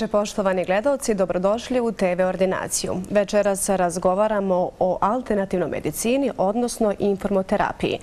veče, poštovani gledalci. Dobrodošli u TV Ordinaciju. Večeras razgovaramo o alternativnoj medicini, odnosno informoterapiji.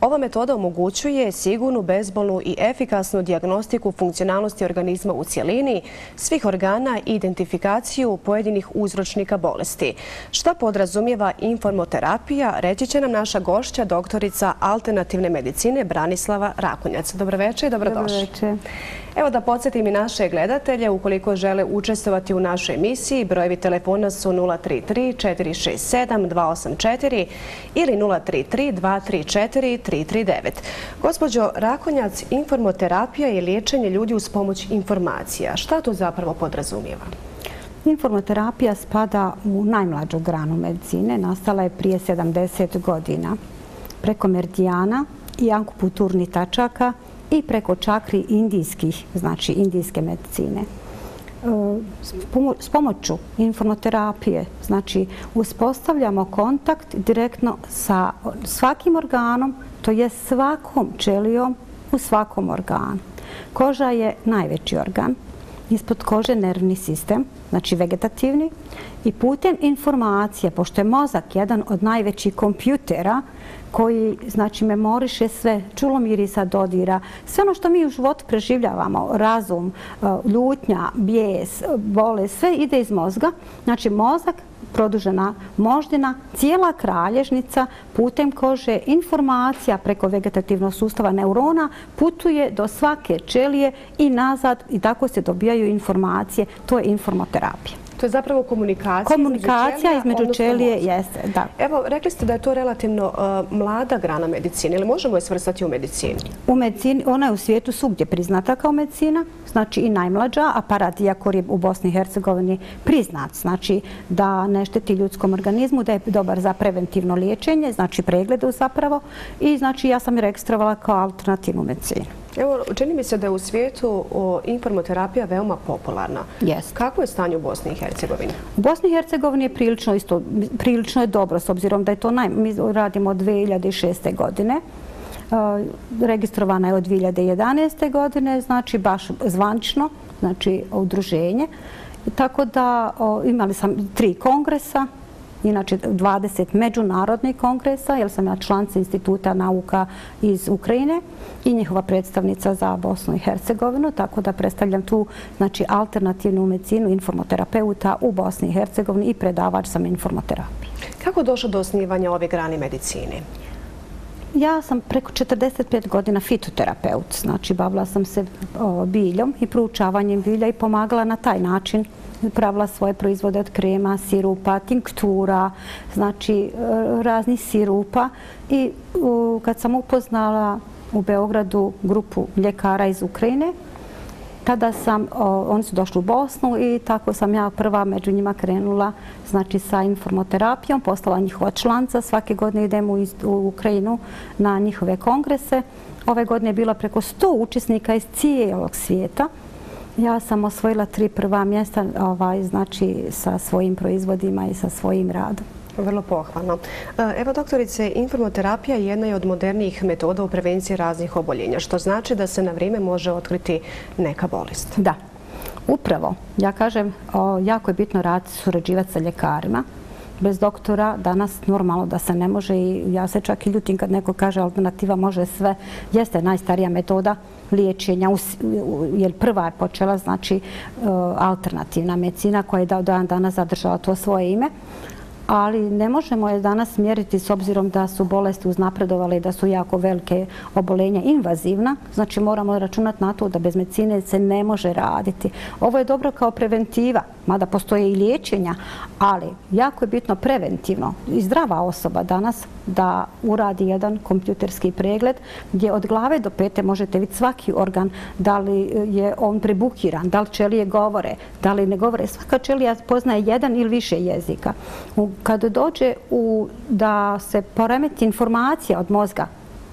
Ova metoda omogućuje sigurnu, bezbolnu i efikasnu diagnostiku funkcionalnosti organizma u cijelini, svih organa i identifikaciju pojedinih uzročnika bolesti. Šta podrazumijeva informoterapija, reći će nam naša gošća, doktorica alternativne medicine Branislava Rakunjac. Dobroveče i dobrodošli. Dobroveče. Evo da podsjetim i naše gledatelje, ukoliko žele učestovati u našoj emisiji, brojevi telefona su 033 467 284 ili 033 234 339. Gospodjo Rakonjac, informoterapija je liječenje ljudi uz pomoć informacija. Šta to zapravo podrazumijeva? Informoterapija spada u najmlađu granu medicine. Nastala je prije 70 godina. Preko meridijana i ankuputurni tačaka i preko čakri indijskih, znači indijske medicine. E, s pomoću informoterapije, znači uspostavljamo kontakt direktno sa svakim organom, to je svakom čelijom u svakom organu. Koža je najveći organ, ispod kože nervni sistem, znači vegetativni, i putem informacije, pošto je mozak jedan od najvećih kompjutera, koji znači memoriše sve, čulo mirisa, dodira, sve ono što mi u životu preživljavamo, razum, e, ljutnja, bijes, bole, sve ide iz mozga. Znači mozak, produžena moždina, cijela kralježnica putem kože, informacija preko vegetativnog sustava neurona putuje do svake čelije i nazad i tako se dobijaju informacije. To je informoterapija. To je zapravo komunikacija, komunikacija između čelije. Jeste, da. Evo, rekli ste da je to relativno uh, mlada grana medicine. Ili možemo je svrstati u medicini? U medicini, ona je u svijetu svugdje priznata kao medicina, znači i najmlađa. Aparat, iako je u Bosni i Hercegovini priznat, znači da ne šteti ljudskom organizmu, da je dobar za preventivno liječenje, znači pregledu zapravo. I znači ja sam je registrovala kao alternativnu medicinu. Evo, čini mi se da je u svijetu informoterapija veoma popularna. Kako je stanje u Bosni i Hercegovini? U Bosni i Hercegovini je prilično isto, prilično je dobro, s obzirom da je to naj... Mi radimo od 2006. godine. Registrovana je od 2011. godine, znači baš zvančno, znači udruženje. Tako da imali sam tri kongresa, inače 20 međunarodnih kongresa, jer sam ja članca Instituta nauka iz Ukrajine i njihova predstavnica za Bosnu i Hercegovinu, tako da predstavljam tu znači, alternativnu medicinu informoterapeuta u Bosni i Hercegovini i predavač sam informoterapiji. Kako došlo do osnivanja ove grane medicine? Ja sam preko 45 godina fitoterapeut, znači bavila sam se biljom i proučavanjem bilja i pomagala na taj način pravila svoje proizvode od krema, sirupa, tinktura, znači e, razni sirupa. I kad sam upoznala u Beogradu grupu ljekara iz Ukrajine, tada sam, oni su došli u Bosnu i tako sam ja prva među njima krenula znači sa informoterapijom, postala njihova članca. Svake godine idemo u Ukrajinu na njihove kongrese. Ove godine je bila preko 100 učesnika iz cijelog svijeta. Ja sam osvojila tri prva mjesta ovaj, znači, sa svojim proizvodima i sa svojim radom. Vrlo pohvalno. E, evo, doktorice, informoterapija je jedna od modernijih metoda u prevenciji raznih oboljenja, što znači da se na vrijeme može otkriti neka bolest. Da, upravo. Ja kažem, jako je bitno raditi, surađivati sa ljekarima. Bez doktora danas normalno da se ne može i ja se čak i ljutim kad neko kaže alternativa može sve. Jeste najstarija metoda liječenja, jer prva je počela znači e, alternativna medicina koja je dan danas zadržala to svoje ime ali ne možemo je danas mjeriti s obzirom da su bolesti uznapredovale i da su jako velike obolenja invazivna. Znači moramo računati na to da bez medicine se ne može raditi. Ovo je dobro kao preventiva, mada postoje i liječenja, ali jako je bitno preventivno i zdrava osoba danas da uradi jedan kompjuterski pregled gdje od glave do pete možete vidjeti svaki organ, da li je on prebukiran, da li čelije govore, da li ne govore. Svaka čelija poznaje jedan ili više jezika. Kada dođe da se poremeti informacija od mozga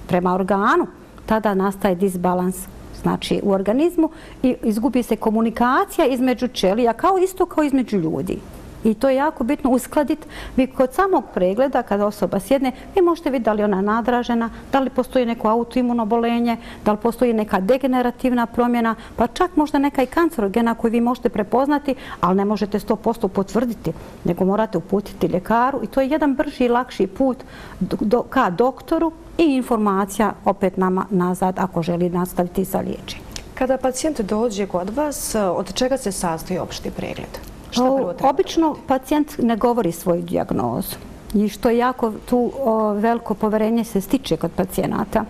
prema organu, tada nastaje disbalans znači u organizmu i izgubi se komunikacija između čelija, kao isto kao između ljudi. I to je jako bitno uskladiti. Vi kod samog pregleda, kada osoba sjedne, vi možete vidjeti da li ona nadražena, da li postoji neko autoimuno bolenje, da li postoji neka degenerativna promjena, pa čak možda neka i kancerogena koju vi možete prepoznati, ali ne možete 100% potvrditi, nego morate uputiti ljekaru i to je jedan brži i lakši put ka doktoru i informacija opet nama nazad ako želi nastaviti sa liječenjem. Kada pacijent dođe kod vas, od čega se sastoji opšti pregled? Obično pacijent ne govori svoju diagnozu i što je jako tu veliko poverenje se stiče kod pacijenata.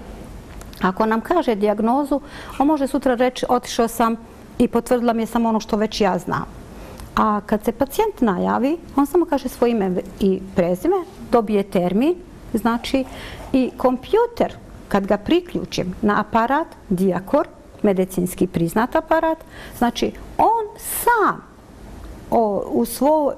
Ako nam kaže diagnozu, on može sutra reći otišao sam i potvrdila mi je samo ono što već ja znam. A kad se pacijent najavi, on samo kaže svoje ime i prezime, dobije termin, znači i kompjuter, kad ga priključim na aparat, dijakor, medicinski priznat aparat, znači on sam u svo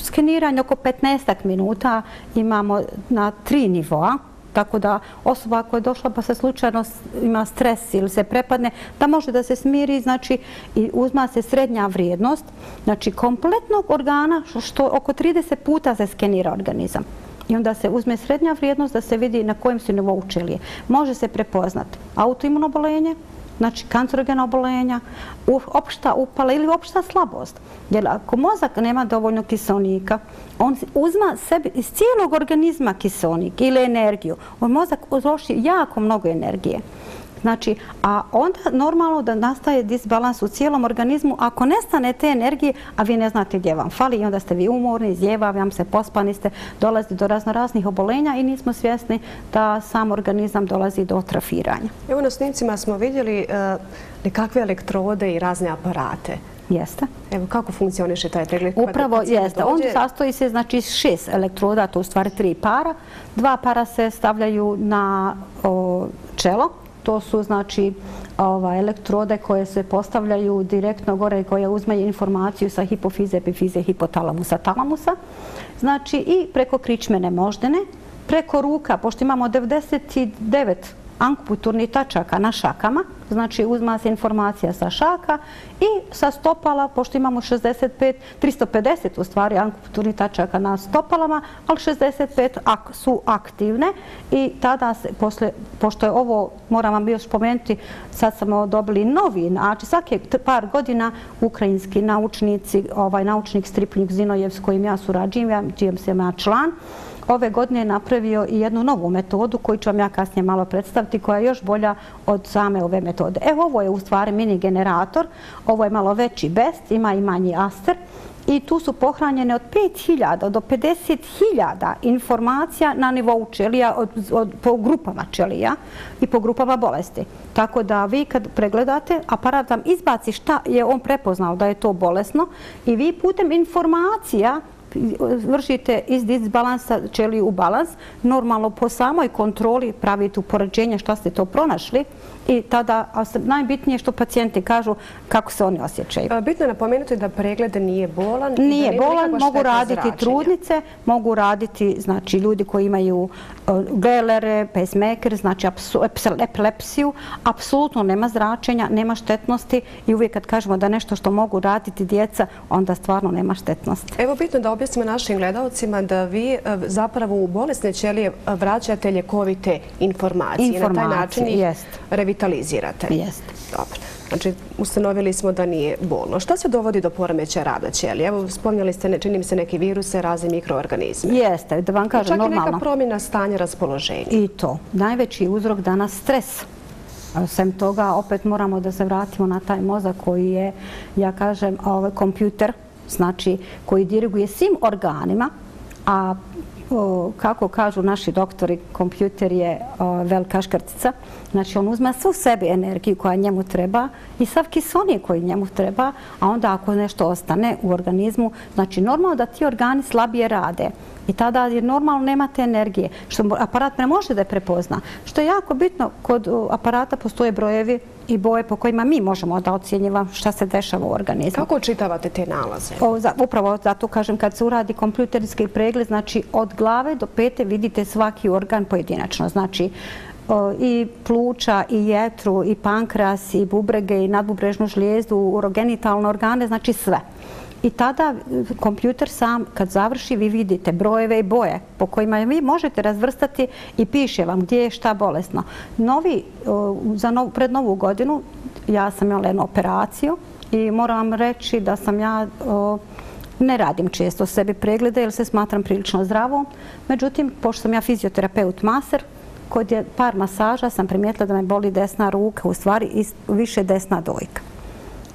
skeniranju oko 15 minuta imamo na tri nivoa, tako da osoba koja je došla pa se slučajno ima stres ili se prepadne, da može da se smiri, znači i uzma se srednja vrijednost, znači kompletnog organa, što oko 30 puta se skenira organizam. I onda se uzme srednja vrijednost da se vidi na kojem se nivou učelije. Može se prepoznati autoimunobolenje, znači kancerogena obolenja, opšta upala ili opšta slabost. Jer ako mozak nema dovoljno kiselnika, on uzma sebi iz cijelog organizma kiselnik ili energiju. On mozak uzloši jako mnogo energije. Znači, a onda normalno da nastaje disbalans u cijelom organizmu ako nestane te energije, a vi ne znate gdje vam fali i onda ste vi umorni, zjevavi vam se, pospani ste, dolazi do raznoraznih obolenja i nismo svjesni da sam organizam dolazi do atrofiranja. Evo na snimcima smo vidjeli e, nekakve elektrode i razne aparate. Jeste. Evo, kako funkcioniše taj pregled? Upravo, jeste. On sastoji se, znači, šest elektroda, to u stvari tri para. Dva para se stavljaju na čelo, to su znači elektrode koje se postavljaju direktno gore i koje uzme informaciju sa hipofize, epifize, hipotalamusa, talamusa. Znači i preko kričmene moždene, preko ruka, pošto imamo 99 ankuputurnih tačaka na šakama, znači uzma se informacija sa šaka i sa stopala, pošto imamo 65, 350 u stvari ankuputurnih tačaka na stopalama, ali 65 su aktivne i tada se, pošto je ovo, moram vam još spomenuti, sad smo dobili novi znači svake par godina ukrajinski naučnici, ovaj naučnik Stripljnik Zinojev s kojim ja surađujem, čijem se ja član, ove godine je napravio i jednu novu metodu koju ću vam ja kasnije malo predstaviti koja je još bolja od same ove metode. Evo ovo je u stvari mini generator, ovo je malo veći best, ima i manji aster i tu su pohranjene od 5000 do 50.000 informacija na nivou čelija po grupama čelija i po grupama bolesti. Tako da vi kad pregledate, aparat vam izbaci šta je on prepoznao da je to bolesno i vi putem informacija vršite iz disbalansa čeli u balans, normalno po samoj kontroli pravite upoređenja šta ste to pronašli i tada najbitnije što pacijenti kažu kako se oni osjećaju. Bitno je napomenuti da pregled nije bolan. Nije bolan, mogu raditi trudnice, mogu raditi znači, ljudi koji imaju e, gelere, pacemaker, znači epilepsiju. Apsolutno nema zračenja, nema štetnosti i uvijek kad kažemo da nešto što mogu raditi djeca, onda stvarno nema štetnosti. Evo bitno da objasnimo našim gledalcima da vi e, zapravo u bolesne ćelije vraćate ljekovite informacije. Na taj način ih revitalizirate. Jeste. Dobro. Znači, ustanovili smo da nije bolno. Šta se dovodi do poremeća rada ćelije? Evo, spomnjali ste, čini mi se, neke viruse, razne mikroorganizme. Jeste, da vam kažem normalno. Čak i neka promjena stanja raspoloženja. I to. Najveći uzrok danas stres. Sem toga, opet moramo da se vratimo na taj mozak koji je, ja kažem, ovaj kompjuter, znači koji diriguje svim organima, a kako kažu naši doktori, kompjuter je velika škrtica. Znači, on uzme svu sebi energiju koja njemu treba i sav kisonije koji njemu treba, a onda ako nešto ostane u organizmu, znači, normalno da ti organi slabije rade. I tada je normalno nemate energije, što aparat ne može da je prepozna. Što je jako bitno, kod aparata postoje brojevi i boje po kojima mi možemo da ocjenjivamo šta se dešava u organizmu. Kako očitavate te nalaze? Upravo zato kažem, kad se uradi kompjuterski pregled, znači od glave do pete vidite svaki organ pojedinačno. Znači, i pluča, i jetru, i pankras, i bubrege, i nadbubrežnu žlijezdu, urogenitalne organe, znači sve. I tada e, kompjuter sam, kad završi, vi vidite brojeve i boje po kojima vi možete razvrstati i piše vam gdje je šta bolesno. Novi, e, pred novu godinu, ja sam imala jednu operaciju i moram vam reći da sam ja ne radim često sebi preglede jer se smatram prilično zdravom. Međutim, pošto sam ja fizioterapeut maser, kod je par masaža sam primijetila da me boli desna ruka, u stvari više desna dojka.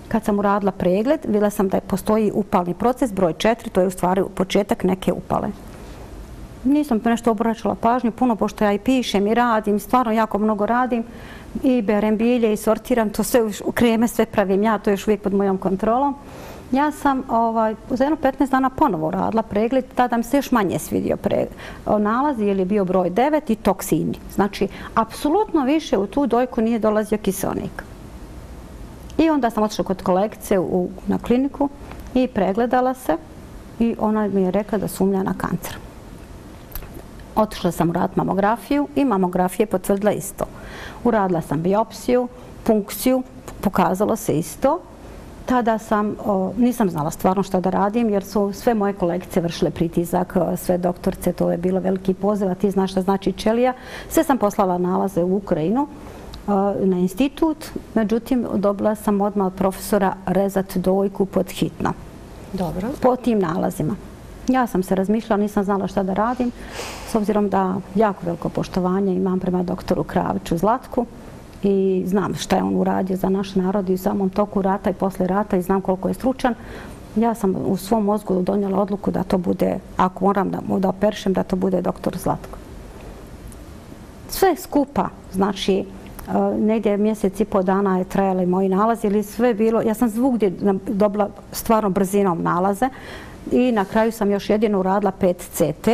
Kad sam uradila pregled, vidjela sam da postoji upalni proces, broj četiri, to je u stvari početak neke upale. Nisam nešto obraćala pažnju, puno pošto ja i pišem i radim, stvarno jako mnogo radim i berem bilje i sortiram, to sve u kreme, sve pravim ja, to je još uvijek pod mojom kontrolom. Ja sam ovaj, za jedno 15 dana ponovo radila pregled, tada mi se još manje svidio nalaz, jer je bio broj 9 i toksini. Znači, apsolutno više u tu dojku nije dolazio kiselnik. I onda sam otišla kod kolegice na kliniku i pregledala se i ona mi je rekla da sumlja na kancer. Otišla sam u rad mamografiju i mamografija je potvrdila isto. Uradila sam biopsiju, punkciju, pokazalo se isto tada sam, nisam znala stvarno šta da radim, jer su sve moje kolekcije vršile pritisak, sve doktorce, to je bilo veliki poziv, a ti znaš šta znači čelija. Sve sam poslala nalaze u Ukrajinu na institut, međutim dobila sam odmah od profesora rezat dojku pod hitno. Dobro. Po tim nalazima. Ja sam se razmišljala, nisam znala šta da radim, s obzirom da jako veliko poštovanje imam prema doktoru Kraviću Zlatku i znam šta je on uradio za naš narod i u samom toku rata i posle rata i znam koliko je stručan. Ja sam u svom mozgu donijela odluku da to bude, ako moram da, da operšem, da to bude doktor Zlatko. Sve skupa, znači, e, negdje mjesec i po dana je trajali moji nalazi ili sve bilo, ja sam zvugdje dobila stvarno brzinom nalaze i na kraju sam još jedino uradila 5 CT,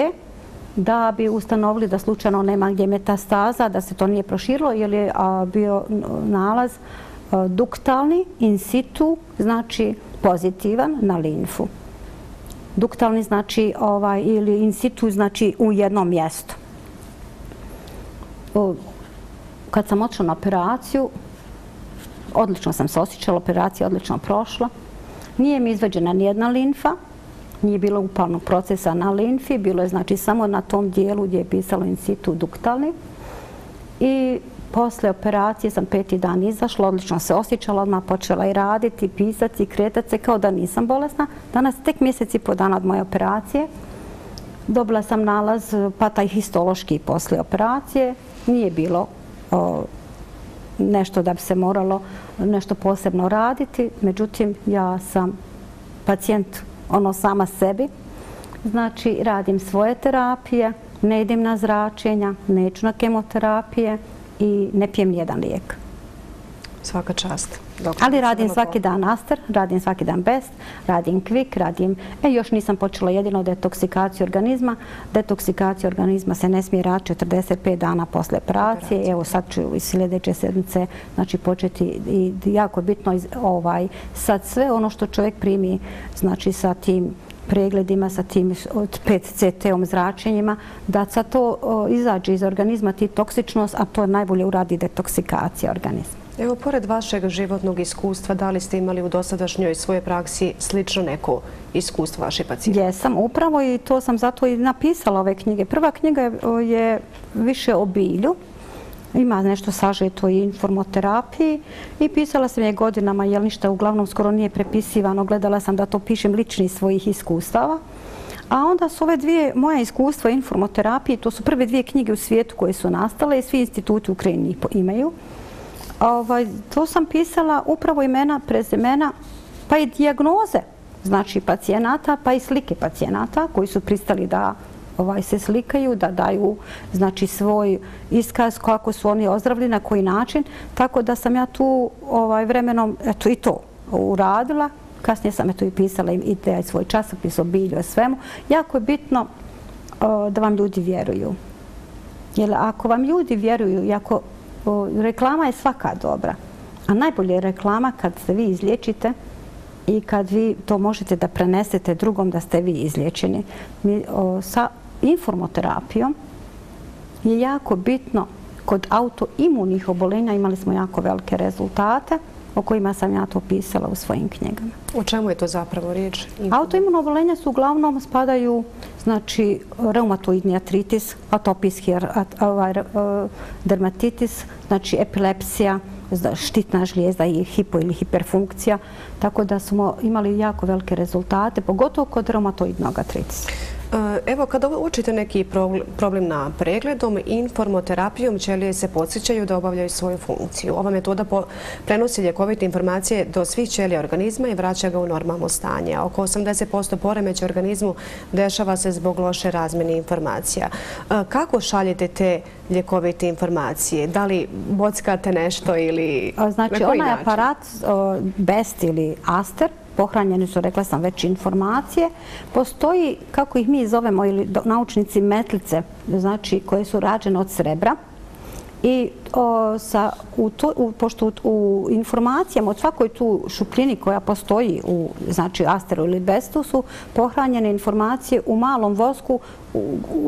da bi ustanovili da slučajno nema gdje metastaza, da se to nije proširilo, jer je bio nalaz duktalni in situ, znači pozitivan na linfu. Duktalni znači ovaj, ili in situ znači u jednom mjestu. Kad sam otišla na operaciju, odlično sam se osjećala, operacija odlično prošla. Nije mi izveđena nijedna linfa, nije bilo upalnog procesa na linfi, bilo je znači samo na tom dijelu gdje je pisalo in situ duktalni. I posle operacije sam peti dan izašla, odlično se osjećala, odmah počela i raditi, pisati, i kretati se kao da nisam bolesna. Danas tek mjeseci po dana od moje operacije. Dobila sam nalaz, pa taj histološki posle operacije. Nije bilo nešto da bi se moralo nešto posebno raditi. Međutim, ja sam pacijent ono sama sebi. Znači, radim svoje terapije, ne idem na zračenja, neću na kemoterapije i ne pijem nijedan lijek. Svaka čast. Ali radim svaki dan aster, radim svaki dan best, radim kvik, radim... E, još nisam počela jedino detoksikaciju organizma. Detoksikaciju organizma se ne smije raditi 45 dana posle operacije. Evo sad ću iz sljedeće sedmice znači, početi i jako bitno ovaj, sad sve ono što čovjek primi znači, sa tim pregledima sa tim od 5 CT-om zračenjima, da sa to izađe iz organizma ti toksičnost, a to najbolje uradi detoksikacija organizma. Evo, pored vašeg životnog iskustva, da li ste imali u dosadašnjoj svoje praksi slično neko iskustvo vaše pacijenta? Jesam, upravo i to sam zato i napisala ove knjige. Prva knjiga e, je više o bilju, ima nešto sažeto i informoterapiji i pisala sam je godinama, jer ništa uglavnom skoro nije prepisivano. Gledala sam da to pišem lični svojih iskustava. A onda su ove dvije moja iskustva informoterapije, to su prve dvije knjige u svijetu koje su nastale i svi instituti u Ukrajini imaju. Ovaj, to sam pisala upravo imena, prezimena, pa i diagnoze, znači pacijenata, pa i slike pacijenata koji su pristali da ovaj, se slikaju, da daju znači, svoj iskaz kako su oni ozdravili, na koji način. Tako da sam ja tu ovaj, vremenom eto, i to uradila. Kasnije sam eto, i pisala i taj svoj časopis o bilju i svemu. Jako je bitno da vam ljudi vjeruju. Jer ako vam ljudi vjeruju i ako reklama je svaka dobra. A najbolje je reklama kad se vi izlječite i kad vi to možete da prenesete drugom da ste vi izlječeni. Sa informoterapijom je jako bitno kod autoimunih obolenja imali smo jako velike rezultate o kojima sam ja to pisala u svojim knjigama. U čemu je to zapravo riječ? Autoimuno obolenja su uglavnom spadaju znači reumatoidni atritis, atopijski ovaj, dermatitis, znači epilepsija, štitna žlijezda i hipo ili hiperfunkcija. Tako da smo imali jako velike rezultate, pogotovo kod reumatoidnog atritisa. E, evo, kada učite neki problem na pregledom, informoterapijom ćelije se podsjećaju da obavljaju svoju funkciju. Ova metoda prenosi ljekovite informacije do svih ćelija organizma i vraća ga u normalno stanje. Oko 80% poremeća organizmu dešava se zbog loše razmjene informacija. E, kako šaljete te ljekovite informacije? Da li bockate nešto ili... Znači, onaj aparat BEST ili ASTER, pohranjeni su, rekla sam, već informacije. Postoji, kako ih mi zovemo, ili naučnici metlice, znači koje su rađene od srebra, I pošto u informacijama od svakoj tu šupljini koja postoji u znači, asteru ili bestu su pohranjene informacije u malom vosku,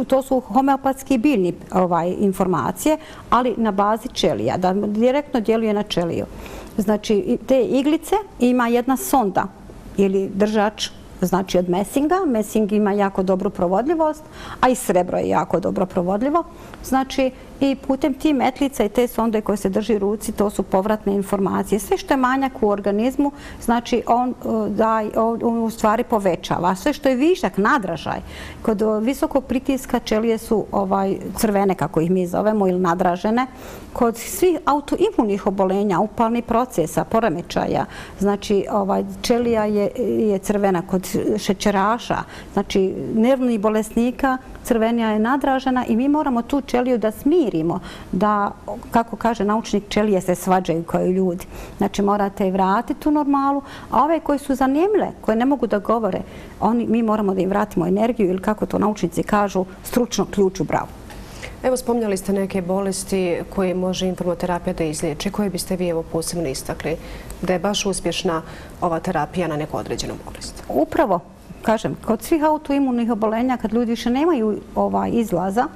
to su homeopatski biljni ovaj, informacije, ali na bazi čelija, da direktno djeluje na čeliju. Znači, te iglice ima jedna sonda ili držač znači od mesinga. Mesing ima jako dobru provodljivost, a i srebro je jako dobro provodljivo. Znači, i putem ti metlica i te sonde koje se drži u ruci, to su povratne informacije. Sve što je manjak u organizmu, znači on e, on u stvari povećava. Sve što je višak, nadražaj, kod e, visokog pritiska čelije su ovaj, crvene, kako ih mi zovemo, ili nadražene. Kod svih autoimunih obolenja, upalnih procesa, poremećaja, znači ovaj, čelija je crvena kod šećeraša, znači nervnih bolesnika, crvenija je nadražena i mi moramo tu čeliju da smirimo, da, kako kaže naučnik, čelije se svađaju kao i ljudi. Znači morate vratiti u normalu, a ove koje su zanimle, koje ne mogu da govore, oni, mi moramo da im vratimo energiju ili kako to naučnici kažu, stručno ključ u bravu. Evo, spomnjali ste neke bolesti koje može informoterapija da izliječi. Koje biste vi evo posebno istakli da je baš uspješna ova terapija na neku određenu bolest? Upravo kažem, kod svih autoimunih obolenja, kad ljudi više nemaju ovaj izlaza,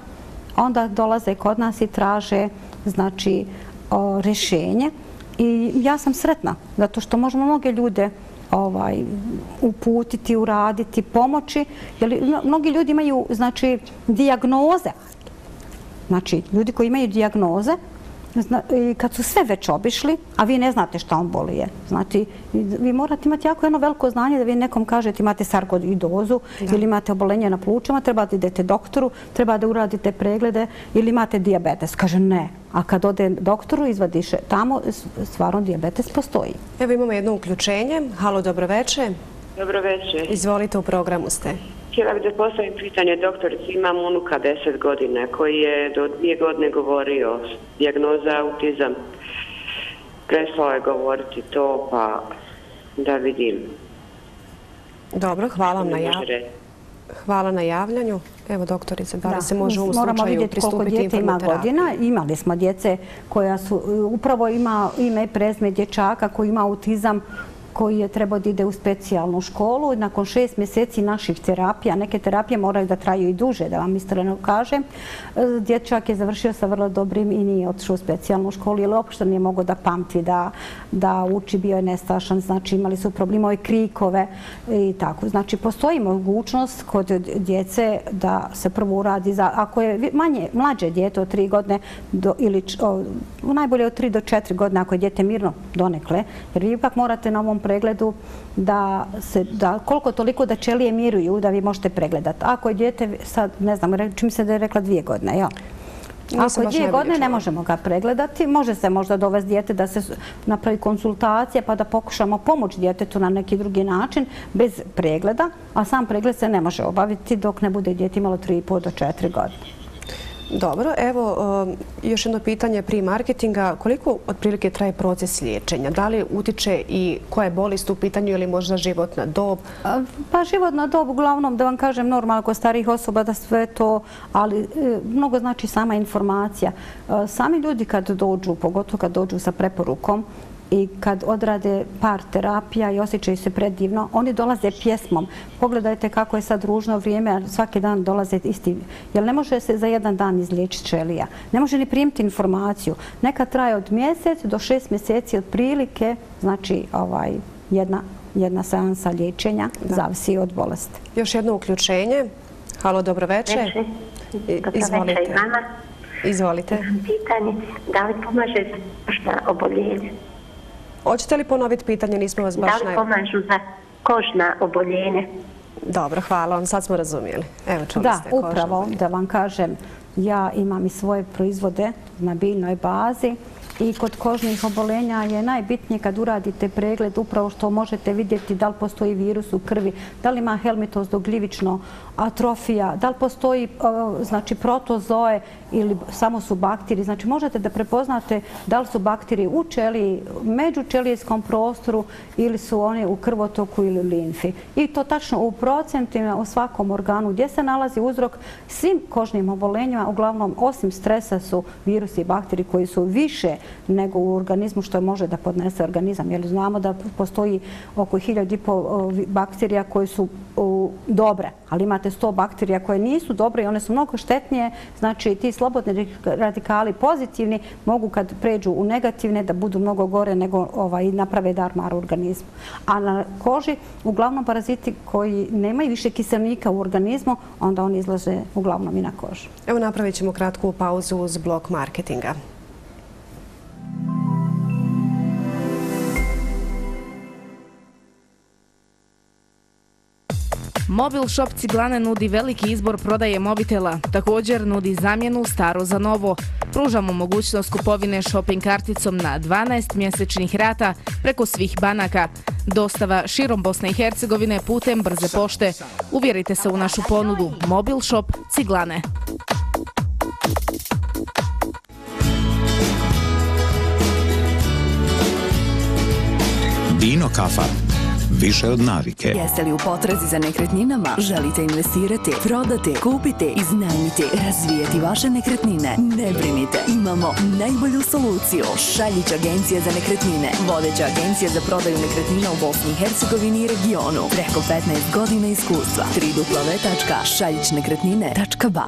onda dolaze kod nas i traže znači, rješenje I ja sam sretna, zato što možemo mnoge ljude ovaj, uputiti, uraditi, pomoći. Jer mnogi ljudi imaju znači, diagnoze. Znači, ljudi koji imaju diagnoze, kad su sve već obišli, a vi ne znate šta on bolije. Znači, vi morate imati jako jedno veliko znanje da vi nekom kažete imate sarkoidozu ili imate obolenje na plućama, treba da idete doktoru, treba da uradite preglede ili imate diabetes. Kaže ne. A kad ode doktoru, izvadiše tamo, stvarno diabetes postoji. Evo imamo jedno uključenje. Halo, dobro večer. Dobro večer. Izvolite, u programu ste. Htjela bih da postavim pitanje doktorici. Imam unuka deset godina koji je do dvije godine govorio dijagnoza autizam. Prestao je govoriti to, pa da vidim. Dobro, hvala vam na javljanju. Hvala na javljanju. Evo, doktorice, da li se može u ovom slučaju pristupiti informoterapiju? Imali smo djece koja su, upravo ima ime prezme dječaka koji ima autizam koji je trebao da ide u specijalnu školu. Nakon šest mjeseci naših terapija, neke terapije moraju da traju i duže, da vam istrano kažem, dječak je završio sa vrlo dobrim i nije otišao u specijalnu školu, jer uopšte nije mogo da pamti, da uči, bio je nestašan, znači imali su problema i krikove i tako. Znači, postoji mogućnost kod djece da se prvo uradi, za, ako je manje, mlađe djete od tri godine, ili najbolje od tri do četiri godine, ako je djete mirno donekle, jer vi ipak morate na ovom pregledu da se, da koliko toliko da čelije miruju da vi možete pregledati. Ako je djete, sad ne znam, čim se da je rekla dvije godine, ja. Ako je dvije godine, ne možemo ga pregledati. Može se možda dovesti djete da se napravi konsultacija pa da pokušamo pomoći djetetu na neki drugi način bez pregleda, a sam pregled se ne može obaviti dok ne bude djete imalo 3,5 do 4 godine. Dobro, evo e, još jedno pitanje pri marketinga. Koliko otprilike traje proces liječenja? Da li utiče i koja je bolest u pitanju ili možda životna dob? E, pa životna dob, uglavnom, da vam kažem, normalno kod starih osoba da sve to, ali e, mnogo znači sama informacija. Sami ljudi kad dođu, pogotovo kad dođu sa preporukom, i kad odrade par terapija i osjećaju se predivno, oni dolaze pjesmom. Pogledajte kako je sad ružno vrijeme, a svaki dan dolaze isti. Jer ne može se za jedan dan izliječiti čelija. Ne može ni primiti informaciju. Neka traje od mjesec do šest mjeseci od prilike, znači ovaj, jedna jedna seansa liječenja, zavisi od bolesti. Još jedno uključenje. Halo, dobro večer. Izvolite. Izvolite. Pitanje, da li pomaže za kožna oboljenja? Hoćete li ponoviti pitanje? Nismo vas baš naj... Da li pomažu za kožna oboljenja? Dobro, hvala vam. Sad smo razumijeli. Evo, čuli da, ste kožna upravo, da vam kažem, ja imam i svoje proizvode na biljnoj bazi i kod kožnih obolenja je najbitnije kad uradite pregled upravo što možete vidjeti da li postoji virus u krvi, da li ima helmitozdo dogljivično, atrofija, da li postoji znači, protozoe ili samo su bakterije. Znači možete da prepoznate da li su bakterije u čeliji, među čelijskom prostoru ili su one u krvotoku ili linfi. I to tačno u procentima u svakom organu gdje se nalazi uzrok svim kožnim obolenjima, uglavnom osim stresa su virusi i bakterije koji su više nego u organizmu što može da podnese organizam. Jer znamo da postoji oko hiljad i pol bakterija koje su dobre, ali imate sto bakterija koje nisu dobre i one su mnogo štetnije. Znači ti slobodni radikali pozitivni mogu kad pređu u negativne da budu mnogo gore nego ovaj, naprave darmar u organizmu. A na koži uglavnom paraziti koji nemaju više kiselnika u organizmu, onda oni izlaze uglavnom i na kožu. Evo napravit ćemo kratku pauzu uz blok marketinga. Mobil Shop Ciglane nudi veliki izbor prodaje mobitela. Također nudi zamjenu staro za novo. Pružamo mogućnost kupovine shopping karticom na 12 mjesečnih rata preko svih banaka. Dostava širom Bosne i Hercegovine putem brze pošte. Uvjerite se u našu ponudu Mobil Shop Ciglane. Dino kafa više od navike. Jeste li u potrazi za nekretninama? Želite investirati, prodati, kupiti, iznajmiti, razvijeti vaše nekretnine? Ne brinite, imamo najbolju soluciju. Šaljić agencija za nekretnine. Vodeća agencija za prodaju nekretnina u Bosni i Hercegovini i regionu. Preko 15 godina iskustva. www.šaljićnekretnine.ba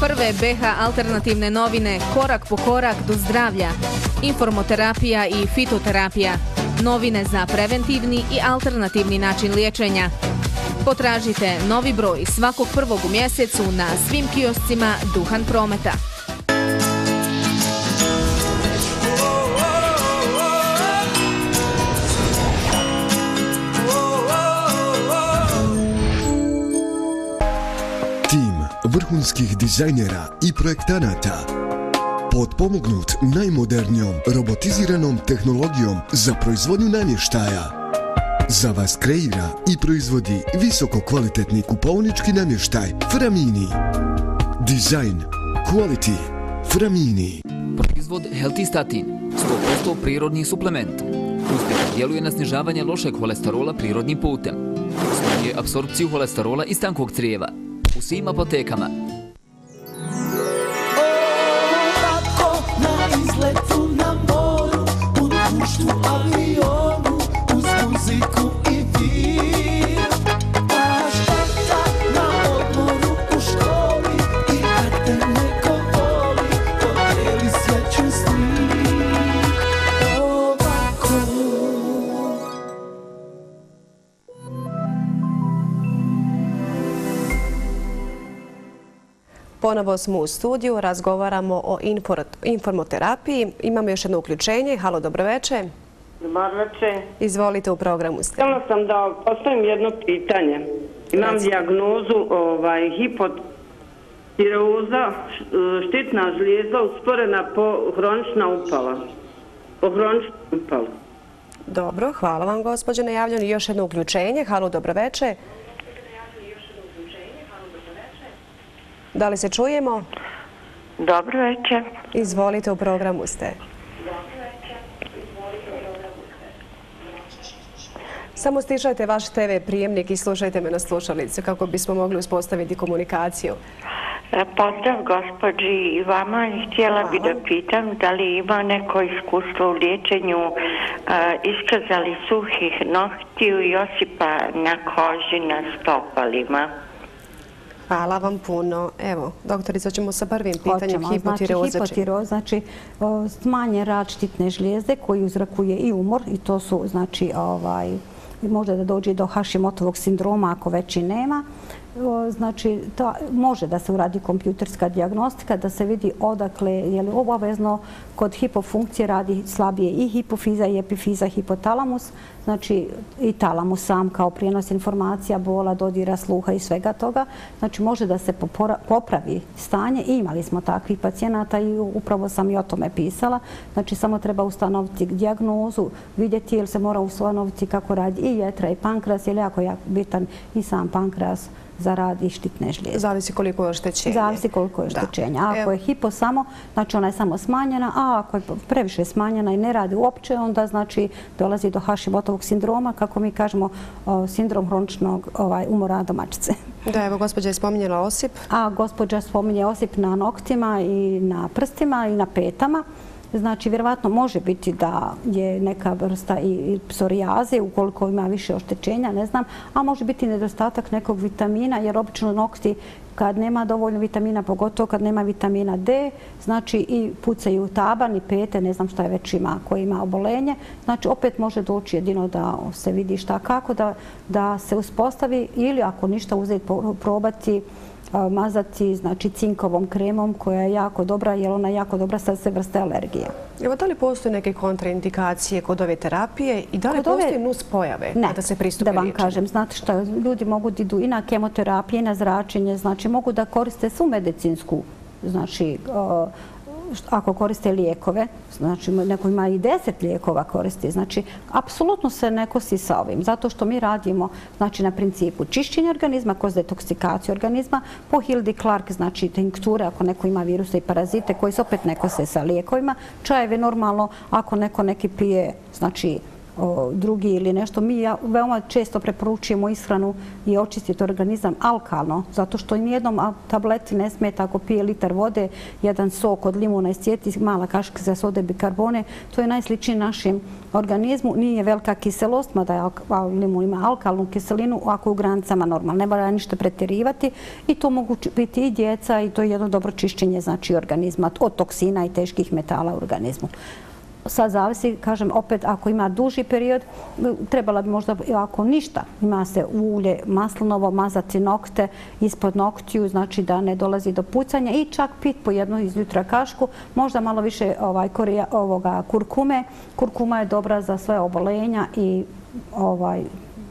Prve BH alternativne novine Korak po korak do zdravlja. Informoterapija i fitoterapija novine za preventivni i alternativni način liječenja. Potražite novi broj svakog prvog u mjesecu na svim kioscima Duhan Prometa. Tim vrhunskih dizajnera i projektanata potpomognut najmodernijom robotiziranom tehnologijom za proizvodnju namještaja. Za vas kreira i proizvodi visoko kvalitetni kupovnički namještaj Framini. Design. Quality. Framini. Proizvod Healthy Statin. 100% prirodni suplement. Uspješno djeluje na snižavanje lošeg holesterola prirodnim putem. Smanjuje apsorpciju holesterola iz tankog crijeva. U svim apotekama I'll be Ponovo smo u studiju, razgovaramo o informoterapiji. Imamo još jedno uključenje. Halo, dobroveče. Dobroveče. Izvolite, u programu ste. Htjela sam da postavim jedno pitanje. Imam dijagnozu ovaj, hipotiroza, štitna žlijezda usporena po hronična upala. Po hronična upala. Dobro, hvala vam, gospođe, na javljanju. Još jedno uključenje. Halo, dobroveče. Halo. Da li se čujemo? Dobro večer. Izvolite, u programu ste. Samo stišajte vaš TV prijemnik i slušajte me na slušalicu kako bismo mogli uspostaviti komunikaciju. E, Pozdrav gospođi i vama. Htjela bi da pitam da li ima neko iskustvo u liječenju e, iskazali suhih nohtiju i osipa na koži na stopalima. Hvala vam puno. Evo, doktorica, ćemo sa prvim pitanjem Hoćemo, hipotireoza. Znači, hipotireoza, znači o, smanje rad štitne žlijezde koji uzrakuje i umor i to su, znači, ovaj, može da dođe do Hashimotovog sindroma ako već i nema. O, Znači, to može da se uradi kompjuterska diagnostika, da se vidi odakle, je li obavezno kod hipofunkcije radi slabije i hipofiza i epifiza, hipotalamus, znači i talamus sam kao prijenos informacija, bola, dodira, sluha i svega toga. Znači, može da se popora- popravi stanje i imali smo takvih pacijenata i upravo sam i o tome pisala. Znači, samo treba ustanoviti dijagnozu, vidjeti ili se mora ustanoviti kako radi i jetra i pankreas, jer je jako jako bitan i sam pankreas za rad i štitne žlijezde. Zavisi koliko je oštećenje. Zavisi koliko je oštećenja. Ako Evo. je hipo samo, znači ona je samo smanjena, a ako je previše smanjena i ne radi uopće, onda znači dolazi do Hashimotovog sindroma, kako mi kažemo, sindrom hroničnog ovaj, umora domaćice. Da, evo, gospođa je spominjala osip. A gospođa spominje osip na noktima i na prstima i na petama. Znači, vjerovatno može biti da je neka vrsta i psorijaze ukoliko ima više oštećenja, ne znam, a može biti nedostatak nekog vitamina, jer obično nokti kad nema dovoljno vitamina, pogotovo kad nema vitamina D, znači i pucaju taban i pete, ne znam šta je već ima, koji ima obolenje. Znači, opet može doći jedino da se vidi šta kako, da, da se uspostavi ili ako ništa uzeti, probati mazati znači cinkovom kremom koja je jako dobra jer ona je jako dobra sa sve vrste alergije. Evo, da li postoje neke kontraindikacije kod ove terapije i da li Kod postoje nus pojave Ne, kada se pristupi da vam kažem, znate šta, ljudi mogu da idu i na kemoterapije, i na zračenje, znači mogu da koriste svu medicinsku, znači ako koriste lijekove, znači neko ima i deset lijekova koristi, znači apsolutno se ne kosi sa ovim, zato što mi radimo znači na principu čišćenja organizma kroz detoksikaciju organizma, po Hildi Clark, znači tinkture ako neko ima viruse i parazite koji se opet ne kose sa lijekovima, čajeve normalno ako neko neki pije, znači o, drugi ili nešto. Mi ja, veoma često preporučujemo ishranu i očistiti organizam alkalno, zato što im jednom a, tableti ne smeta ako pije litar vode, jedan sok od limuna iscijeti, mala kaška za sode bikarbone, to je najsličnije našim organizmu. Nije velika kiselost, mada je limun ima alkalnu kiselinu, ako je u granicama normalno, ne mora ništa pretjerivati i to mogu biti i djeca i to je jedno dobro čišćenje znači organizma od toksina i teških metala u organizmu sad zavisi, kažem, opet ako ima duži period, trebala bi možda, ako ništa, ima se ulje maslinovo, mazati nokte ispod noktiju, znači da ne dolazi do pucanja i čak pit po jednu izjutra kašku, možda malo više ovaj, korija, ovoga, kurkume. Kurkuma je dobra za sve obolenja i ovaj,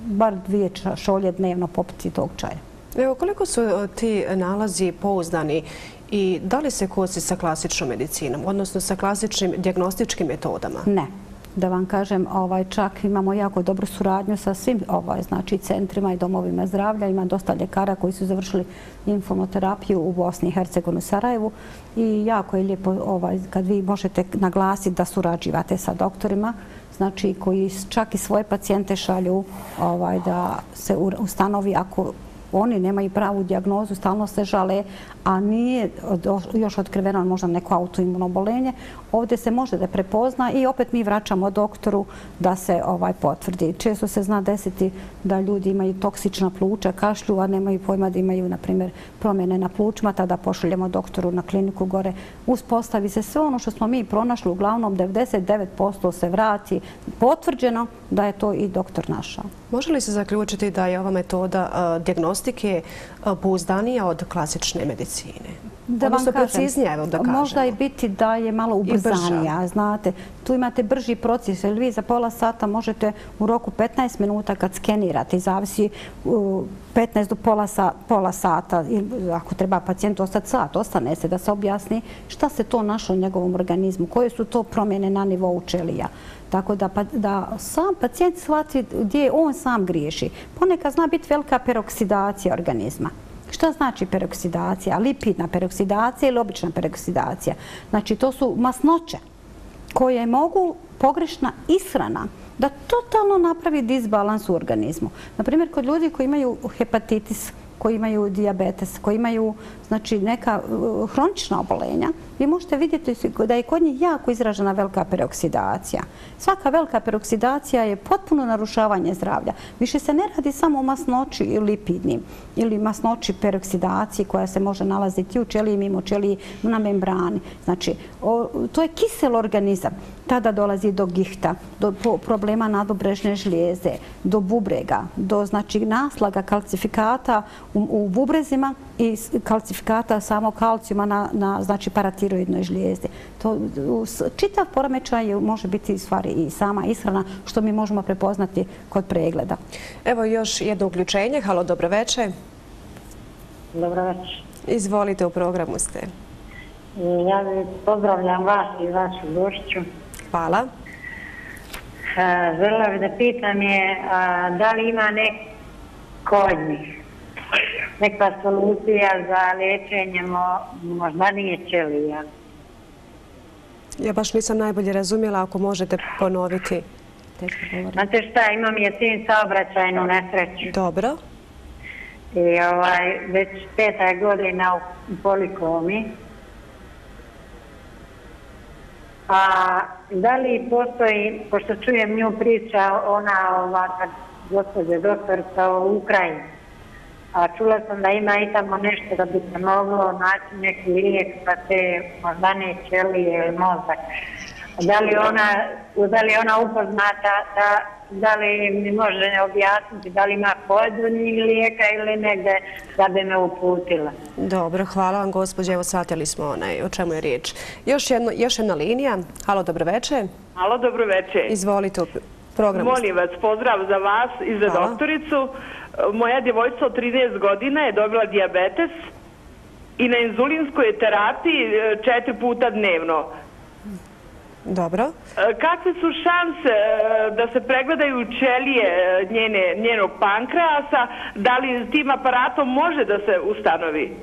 bar dvije šolje dnevno popiti tog čaja. Evo, koliko su eh, ti nalazi pouzdani i da li se kosi sa klasičnom medicinom, odnosno sa klasičnim diagnostičkim metodama? Ne. Da vam kažem, ovaj, čak imamo jako dobru suradnju sa svim ovaj, znači, centrima i domovima zdravlja. Ima dosta ljekara koji su završili infomoterapiju u Bosni i Hercegovini, Sarajevu i jako je lijepo ovaj, kad vi možete naglasiti da surađivate sa doktorima znači koji čak i svoje pacijente šalju ovaj, da se ustanovi ako oni nemaju pravu dijagnozu, stalno se žale, a nije još otkriveno možda neko autoimuno obolenje. Ovdje se može da prepozna i opet mi vraćamo doktoru da se ovaj potvrdi. Često se zna desiti da ljudi imaju toksična pluća, kašlju, a nemaju pojma da imaju, na primjer, promjene na plućima, tada pošaljemo doktoru na kliniku gore. Uspostavi se sve ono što smo mi pronašli, uglavnom 99% se vrati potvrđeno da je to i doktor našao. Može li se zaključiti da je ova metoda diagnostika diagnostike e, pouzdanija od klasične medicine? Da vam kažem, preciznija, evo da kažemo. Možda i biti da je malo ubrzanija, znate. Tu imate brži proces, jer vi za pola sata možete u roku 15 minuta kad skenirate, i zavisi u 15 do pola, sa, pola sata, ako treba pacijent ostati sat, ostane se da se objasni šta se to našlo u njegovom organizmu, koje su to promjene na nivou čelija. Tako da, pa, da sam pacijent shvati gdje on sam griješi. Ponekad zna biti velika peroksidacija organizma. Šta znači peroksidacija? Lipidna peroksidacija ili obična peroksidacija? Znači, to su masnoće koje mogu pogrešna ishrana da totalno napravi disbalans u organizmu. Naprimjer, kod ljudi koji imaju hepatitis koji imaju diabetes, koji imaju znači, neka uh, hronična obolenja, vi možete vidjeti da je kod njih jako izražena velika peroksidacija. Svaka velika peroksidacija je potpuno narušavanje zdravlja. Više se ne radi samo o masnoći i lipidnim ili masnoći peroksidaciji koja se može nalaziti u čeliji, mimo čeliji, na membrani. Znači, to je kisel organizam. Tada dolazi do gihta, do problema nadobrežne žlijeze, do bubrega, do znači, naslaga kalcifikata u bubrezima i kalcifikata samo kalcijuma na znači, paratiroidnoj žlijezdi. Čitav poremećaj može biti stvari i sama ishrana što mi možemo prepoznati kod pregleda. Evo još jedno uključenje. Halo, dobro večer. Dobro večer. Izvolite, u programu ste. Ja pozdravljam vas i vašu gošću. Hvala. Želela bih da pitam je da li ima nek kod njih neka solucija za liječenje možda nije ćelija. Ja baš nisam najbolje razumjela ako možete ponoviti. Znate šta, imam je sin saobraćajnu nesreću. Dobro. I ovaj, već peta godina u polikomi. A da li postoji, pošto čujem nju priča, ona ova, gospođe doktorca u Ukrajini, a čula sam da ima i tamo nešto da bi se moglo naći neki lijek za te moždane ćelije ili mozak. Da li ona, da li ona upoznata, da, da li mi može objasniti da li ima pojedini lijeka ili negde da bi me uputila. Dobro, hvala vam gospođe. Evo shvatili smo onaj, o čemu je riječ. Još, jedno, još jedna linija. Halo, dobro večer. Halo, dobro večer. Izvolite u programu. Molim vas, pozdrav za vas i za hvala. doktoricu. Moja djevojca od 13 godina je dobila diabetes i na inzulinskoj terapiji e, četiri puta dnevno. Dobro. E, kakve su šanse e, da se pregledaju ćelije e, njene, njenog pankreasa? Da li tim aparatom može da se ustanovi?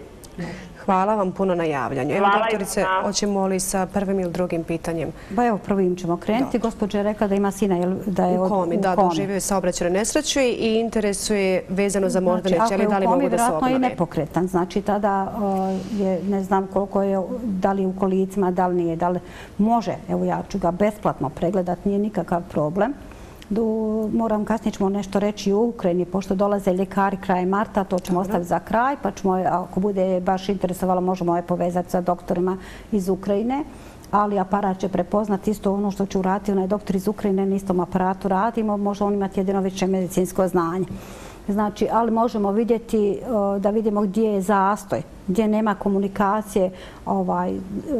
Hvala vam puno na javljanju. Evo, doktorice, hoćemo li sa prvim ili drugim pitanjem? Ba evo, prvim ćemo krenuti. Gospođa je rekla da ima sina da je u komi. Da, doživio je saobraćenu nesreću i interesuje vezano za moždane znači, ćelije da li mogu da se obnove. Ako je u komi, vjerojatno je nepokretan. Znači, tada je, ne znam koliko je, da li u kolicima, da li nije, da li može. Evo, ja ću ga besplatno pregledati, nije nikakav problem moram kasnije ćemo nešto reći u Ukrajini, pošto dolaze ljekari kraj marta, to ćemo ostaviti za kraj, pa ćemo, ako bude baš interesovalo, možemo je povezati sa doktorima iz Ukrajine, ali aparat će prepoznati isto ono što će uraditi onaj doktor iz Ukrajine, na istom aparatu radimo, možda on imati jedino veće medicinsko znanje. Znači, ali možemo vidjeti da vidimo gdje je zastoj, gdje nema komunikacije ovaj,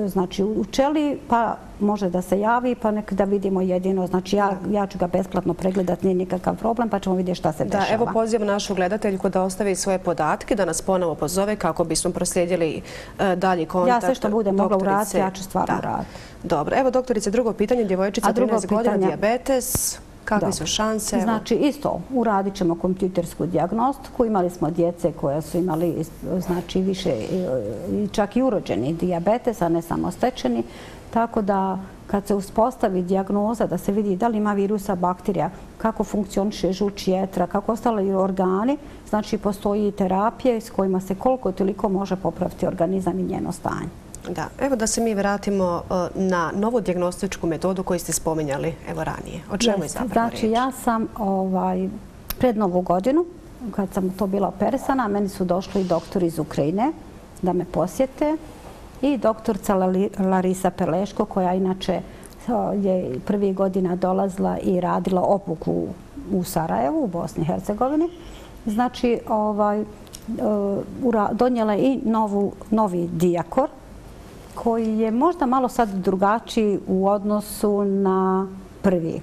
znači, u čeli, pa može da se javi, pa nek da vidimo jedino. Znači, ja, ja ću ga besplatno pregledati, nije nikakav problem, pa ćemo vidjeti šta se dešava. Da, evo pozivam našu gledateljku da ostavi svoje podatke, da nas ponovo pozove kako bismo proslijedili e, dalji kontakt. Ja sve što bude mogla uraditi, ja ću stvarno uraditi. Dobro, evo doktorice, drugo pitanje, djevojčica 13 godina, diabetes, Kakve su šanse? Znači, isto, uradit ćemo kompjutersku diagnostiku. Imali smo djece koja su imali znači, više, čak i urođeni diabetes, a ne samo stečeni. Tako da, kad se uspostavi diagnoza, da se vidi da li ima virusa, bakterija, kako funkcioniše žuč jetra, kako ostali organi, znači postoji terapije s kojima se koliko toliko može popraviti organizam i njeno stanje. Da, evo da se mi vratimo uh, na novu diagnostičku metodu koju ste spomenjali evo ranije. O čemu je zapravo znači, riječ? Znači, ja sam ovaj, pred novu godinu, kad sam to bila operisana, meni su došli doktori iz Ukrajine da me posjete i doktorca Larisa Peleško, koja inače je prvi godina dolazla i radila opuku u Sarajevu, u Bosni i Hercegovini. Znači, ovaj, uh, donijela je i novi dijakor, koji je možda malo sad drugačiji u odnosu na prvi.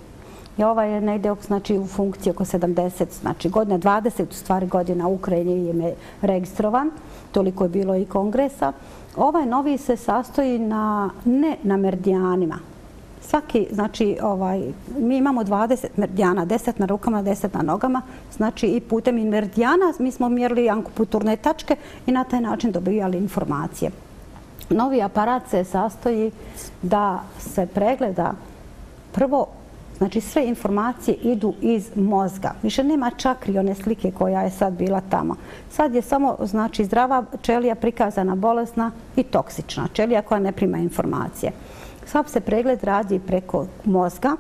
I ovaj je negdje znači, u funkciji oko 70, znači godina 20, u stvari godina u Ukrajini je registrovan, toliko je bilo i kongresa. Ovaj novi se sastoji na, ne na merdijanima. Svaki, znači, ovaj, mi imamo 20 merdijana, 10 na rukama, 10 na nogama, znači i putem merdijana mi smo mjerili ankuputurne tačke i na taj način dobijali informacije. Novi aparat se sastoji da se pregleda prvo Znači sve informacije idu iz mozga. Više nema čakri one slike koja je sad bila tamo. Sad je samo znači, zdrava čelija prikazana bolesna i toksična. Čelija koja ne prima informacije. Sad se pregled radi preko mozga,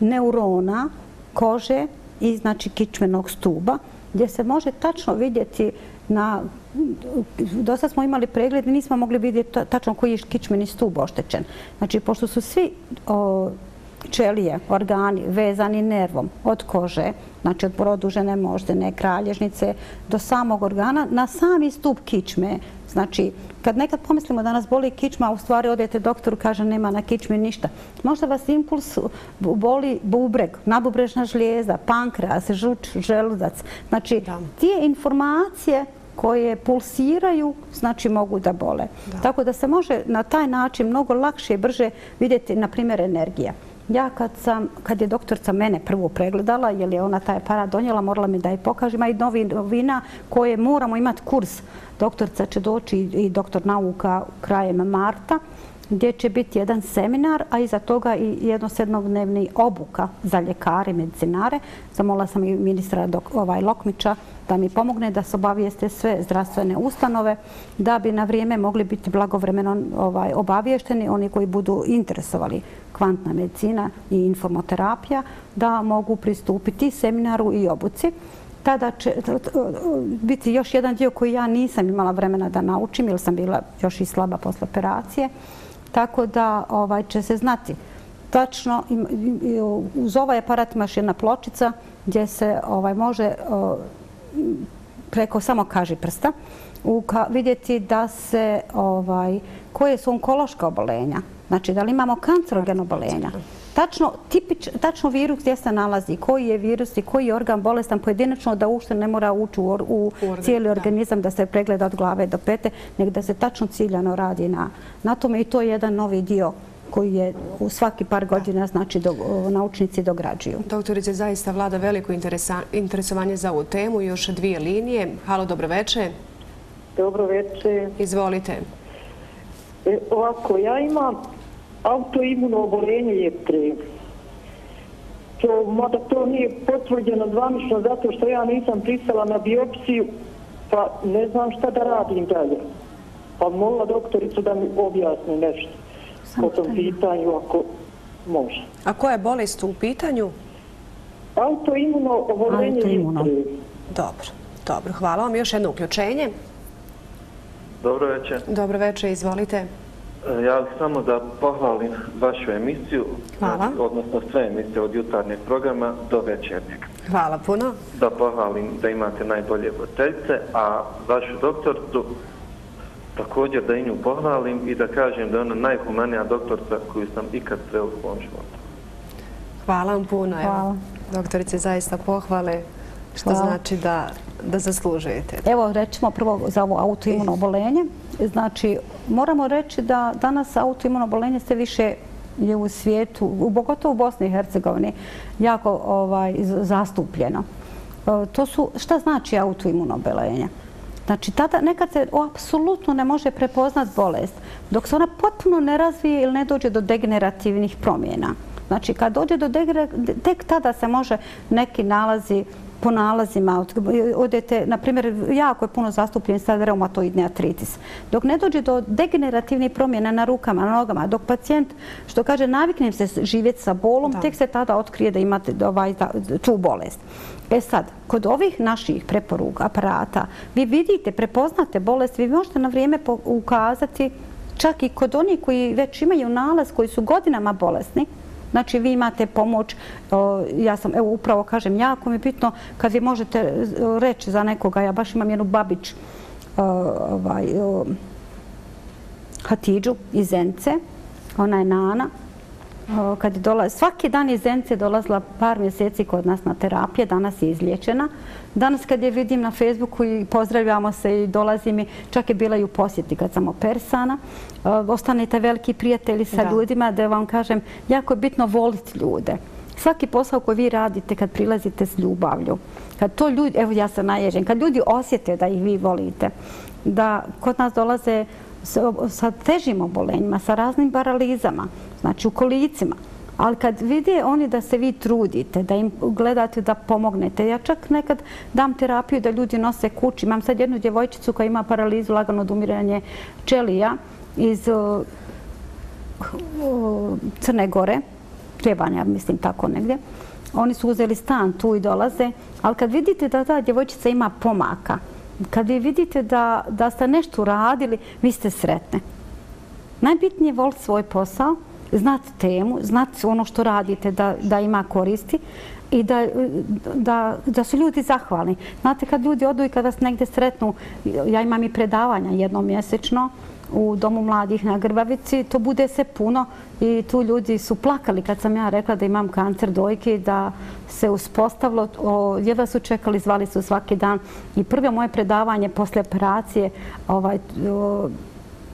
neurona, kože i znači kičmenog stuba gdje se može tačno vidjeti na... Dosta smo imali pregled i nismo mogli vidjeti tačno koji je kičmeni stub oštećen. Znači, pošto su svi čelije, organi vezani nervom od kože, znači od produžene moždene, kralježnice, do samog organa, na sami stup kičme. Znači, kad nekad pomislimo da nas boli kičma, u stvari odete doktoru, kaže nema na kičmi ništa. Možda vas impuls boli bubreg, nabubrežna žlijeza, pankreas, žuč, želudac. Znači, tije informacije koje pulsiraju, znači mogu da bole. Tako da se može na taj način mnogo lakše i brže vidjeti, na primjer, energija. Ja kad sam, kad je doktorca mene prvo pregledala, jer je ona taj aparat donijela, morala mi da je pokaže, ima i novi novina koje moramo imati kurs. Doktorca će doći i doktor nauka krajem marta, gdje će biti jedan seminar, a iza toga i jedno sedmodnevni obuka za ljekare i medicinare. Zamola sam i ministra ovaj, Lokmića da mi pomogne da se obavijeste sve zdravstvene ustanove, da bi na vrijeme mogli biti blagovremeno ovaj, obaviješteni oni koji budu interesovali kvantna medicina i informoterapija, da mogu pristupiti seminaru i obuci. Tada će biti još jedan dio koji ja nisam imala vremena da naučim, jer sam bila još i slaba posle operacije. Tako da ovaj, će se znati tačno, uz ovaj aparat imaš jedna pločica gdje se ovaj, može preko samo kaži prsta vidjeti da se ovaj, koje su onkološka obolenja. Znači, da li imamo kancerogen obolenja. Tačno, tipič, tačno virus gdje se nalazi, koji je virus i koji je organ bolestan pojedinačno da ušte ne mora ući u, u, cijeli organizam da se pregleda od glave do pete, nego da se tačno ciljano radi na, na tome i to je jedan novi dio koji je u svaki par godina znači do, naučnici dograđuju. Doktorice, zaista vlada veliko interesovanje za ovu temu. Još dvije linije. Halo, dobro večer. Dobro večer. Izvolite. E, ovako, ja imam autoimuno obolenje jetre. To, mada to nije potvrđeno zvanično zato što ja nisam pristala na biopsiju, pa ne znam šta da radim dalje. Pa molila doktoricu da mi objasni nešto po tom pitanju ako može. A koja je bolest u pitanju? Autoimuno obolenje jetre. Dobro, dobro. Hvala vam. Još jedno uključenje. Dobro večer. Dobro večer, izvolite. E, ja samo da pohvalim vašu emisiju, Hvala. Znači, odnosno sve emisije od jutarnjeg programa do večernjeg. Hvala puno. Da pohvalim da imate najbolje voditeljce, a vašu doktorcu također da i nju pohvalim i da kažem da je ona najhumanija doktorca koju sam ikad sreo u svom životu. Hvala vam puno. Hvala. Doktorice, zaista pohvale što znači da, da zaslužujete. Evo, rećemo prvo za ovo autoimuno obolenje. Znači, moramo reći da danas autoimuno obolenje sve više je u svijetu, u pogotovo u Bosni i Hercegovini, jako ovaj, zastupljeno. E, to su, šta znači autoimuno obolenje? Znači, tada nekad se apsolutno ne može prepoznat bolest, dok se ona potpuno ne razvije ili ne dođe do degenerativnih promjena. Znači, kad dođe do degenerativnih, tek tada se može neki nalazi po nalazima. Odete, na primjer, jako je puno zastupljen sad reumatoidni artritis. Dok ne dođe do degenerativnih promjena na rukama, na nogama, dok pacijent, što kaže, naviknem se živjeti sa bolom, tek se tada otkrije da imate ovaj, tu bolest. E sad, kod ovih naših preporuka, aparata, vi vidite, prepoznate bolest, vi možete na vrijeme ukazati čak i kod onih koji već imaju nalaz, koji su godinama bolesni, Znači, vi imate pomoć, ja sam, evo, upravo kažem, jako mi je bitno kad vi možete e, reći za nekoga, ja baš imam jednu babić, e, ovaj, Hatidžu iz Zence, ona je Nana, kad je svaki dan iz Zence je dolazila par mjeseci kod nas na terapije, danas je izliječena. Danas kad je vidim na Facebooku i pozdravljamo se i dolazi mi, čak je bila i u posjeti kad sam operisana, ostanete veliki prijatelji sa ljudima, da vam kažem, jako je bitno voliti ljude. Svaki posao koji vi radite kad prilazite s ljubavlju, kad to ljudi, evo ja sam naježen, kad ljudi osjete da ih vi volite, da kod nas dolaze sa težim obolenjima, sa raznim paralizama, znači u kolicima, Ali kad vide oni da se vi trudite, da im gledate da pomognete, ja čak nekad dam terapiju da ljudi nose kući. Imam sad jednu djevojčicu koja ima paralizu, lagano odumiranje čelija iz Crne Gore, Trebanja, mislim tako negdje. Oni su uzeli stan tu i dolaze, ali kad vidite da ta djevojčica ima pomaka, kad vi vidite da, da ste nešto uradili, vi ste sretne. Najbitnije je voliti svoj posao, znati temu, znati ono što radite da, da ima koristi i da, da, da su ljudi zahvalni. Znate, kad ljudi odu i kada vas negdje sretnu, ja imam i predavanja jednom mjesečno, u Domu mladih na Grbavici, to bude se puno i tu ljudi su plakali kad sam ja rekla da imam kancer dojke da se uspostavilo, jedva su čekali, zvali su svaki dan i prvo moje predavanje posle operacije, ovaj,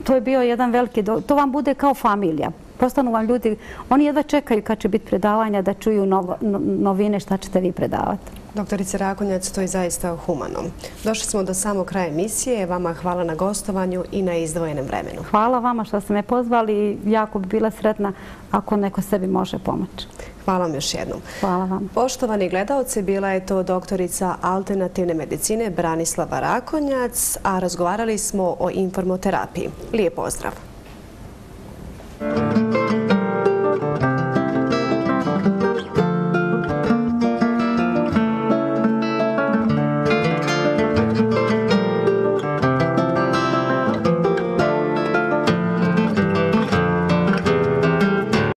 to je bio jedan veliki, to vam bude kao familija. Postanu vam ljudi, oni jedva čekaju kad će biti predavanja da čuju novine šta ćete vi predavati. Doktorice Rakonjac, to je zaista humano. Došli smo do samog kraja emisije. Vama hvala na gostovanju i na izdvojenem vremenu. Hvala vama što ste me pozvali jako bi bila sretna ako neko sebi može pomoći. Hvala vam još jednom. Hvala vam. Poštovani gledalci, bila je to doktorica alternativne medicine Branislava Rakonjac, a razgovarali smo o informoterapiji. Lijep pozdrav.